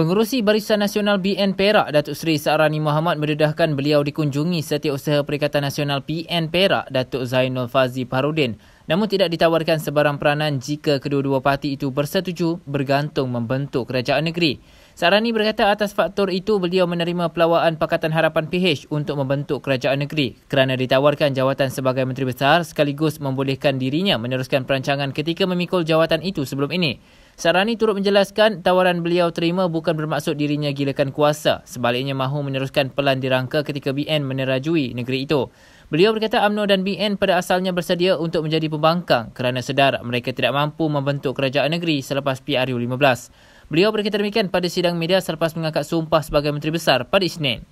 Pengurusi Barisan Nasional BN Perak, Datuk Seri Sa'rani Muhammad mendedahkan beliau dikunjungi Setiausaha Perikatan Nasional BN Perak, Datuk Zainul Fazi Parudin. Namun tidak ditawarkan sebarang peranan jika kedua-dua parti itu bersetuju bergantung membentuk kerajaan negeri. Sarani berkata atas faktor itu beliau menerima pelawaan Pakatan Harapan PH untuk membentuk kerajaan negeri kerana ditawarkan jawatan sebagai Menteri Besar sekaligus membolehkan dirinya meneruskan perancangan ketika memikul jawatan itu sebelum ini. Sarani turut menjelaskan tawaran beliau terima bukan bermaksud dirinya gilakan kuasa. Sebaliknya mahu meneruskan pelan dirangka ketika BN menerajui negeri itu. Beliau berkata UMNO dan BN pada asalnya bersedia untuk menjadi pembangkang kerana sedar mereka tidak mampu membentuk kerajaan negeri selepas PRU 15. Beliau berkata demikian pada sidang media selepas mengangkat sumpah sebagai Menteri Besar pada Isnin.